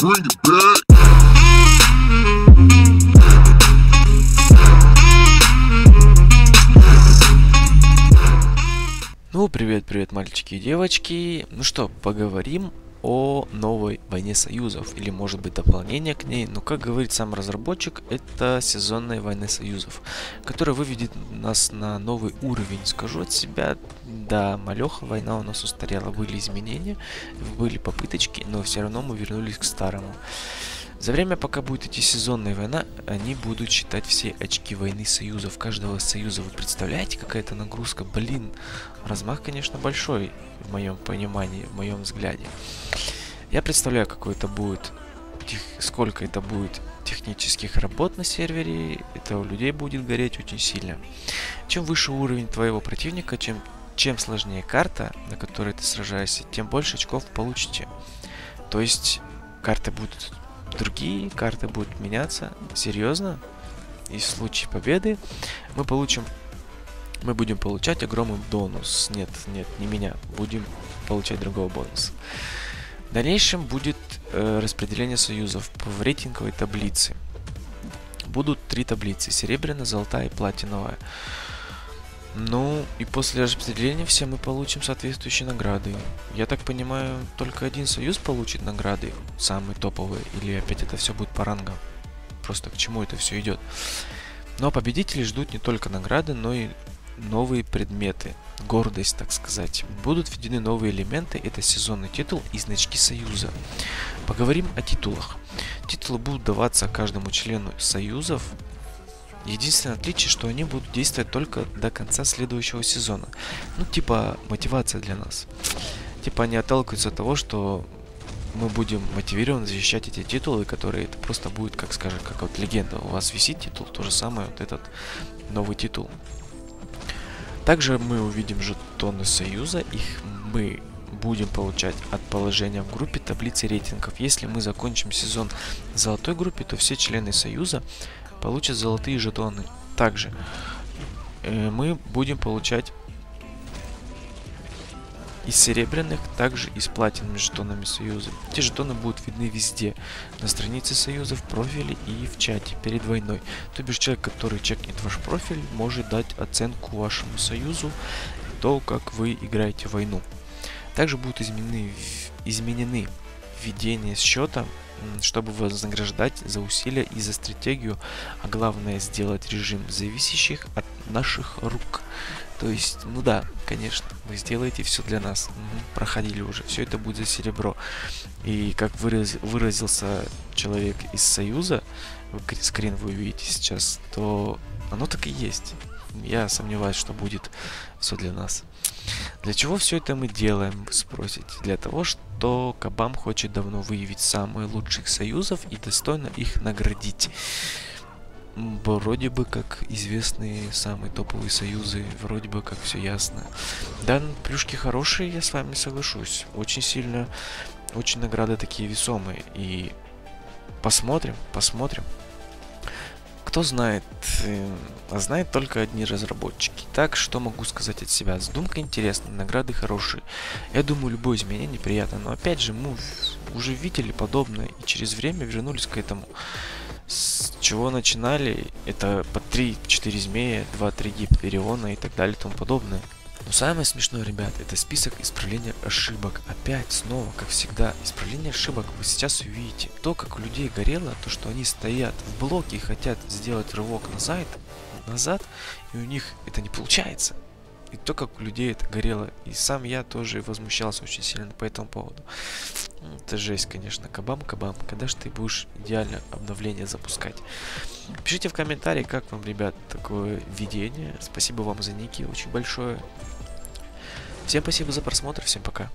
Bring it back. Ну, привет, привет, мальчики и девочки. Ну что, поговорим о новой войне союзов, или может быть дополнение к ней. Но, как говорит сам разработчик, это сезонная война союзов, которая выведет нас на новый уровень. Скажу от себя, да, малеха, война у нас устарела, были изменения, были попыточки, но все равно мы вернулись к старому. За время, пока будет идти сезонная война, они будут считать все очки войны союзов, каждого союза. Вы представляете, какая это нагрузка? Блин, размах, конечно, большой в моем понимании, в моем взгляде. Я представляю, какой это будет, тех, сколько это будет технических работ на сервере. Это у людей будет гореть очень сильно. Чем выше уровень твоего противника, чем, чем сложнее карта, на которой ты сражаешься, тем больше очков получите. То есть карты будут другие карты будут меняться серьезно. И в случае победы мы получим мы будем получать огромный бонус. Нет, нет, не меня. Будем получать другого бонуса. В дальнейшем будет э, распределение союзов в рейтинговой таблице. Будут три таблицы. Серебряная, золотая и платиновая. Ну, и после распределения все мы получим соответствующие награды. Я так понимаю, только один союз получит награды, самые топовые, или опять это все будет по рангам? Просто к чему это все идет? Но победители ждут не только награды, но и новые предметы, гордость, так сказать. Будут введены новые элементы, это сезонный титул и значки союза. Поговорим о титулах. Титулы будут даваться каждому члену союзов Единственное отличие, что они будут действовать только до конца следующего сезона. Ну, типа, мотивация для нас. Типа, они отталкиваются от того, что мы будем мотивированы защищать эти титулы, которые это просто будет, как скажем, как вот легенда. У вас висит титул, то же самое вот этот новый титул. Также мы увидим жетоны Союза, их мы будем получать от положения в группе таблицы рейтингов. Если мы закончим сезон в золотой группе, то все члены Союза получат золотые жетоны. Также э, мы будем получать из серебряных, также и с платиновыми жетонами Союза. Эти жетоны будут видны везде, на странице Союза, в профиле и в чате перед войной. То бишь человек, который чекнет ваш профиль, может дать оценку вашему Союзу, то, как вы играете войну. Также будут изменены, изменены введение счета чтобы вознаграждать за усилия и за стратегию, а главное сделать режим зависящих от наших рук. То есть, ну да, конечно, вы сделаете все для нас. Проходили уже, все это будет за серебро. И как выраз, выразился человек из Союза, скрин вы увидите сейчас, то оно так и есть. Я сомневаюсь, что будет все для нас. Для чего все это мы делаем, вы спросите? Для того, что Кабам хочет давно выявить самых лучших союзов и достойно их наградить. Вроде бы как известные самые топовые союзы, вроде бы как все ясно. Да, плюшки хорошие, я с вами соглашусь. Очень сильно, очень награды такие весомые. И посмотрим, посмотрим. Кто знает, э, знает только одни разработчики. Так, что могу сказать от себя? Задумка интересная, награды хорошие. Я думаю, любое изменение приятно. Но опять же, мы уже видели подобное и через время вернулись к этому. С чего начинали, это по 3-4 змея, 2-3 гипериона и так далее и тому подобное. Но самое смешное, ребят, это список исправления ошибок. Опять, снова, как всегда, исправление ошибок вы сейчас увидите. То, как у людей горело, то, что они стоят в блоке и хотят сделать рывок назад, назад, и у них это не получается. И то, как у людей это горело. И сам я тоже возмущался очень сильно по этому поводу. Это жесть, конечно. Кабам, кабам. Когда же ты будешь идеально обновление запускать? Пишите в комментарии, как вам, ребят, такое видение. Спасибо вам за ники очень большое. Всем спасибо за просмотр, всем пока.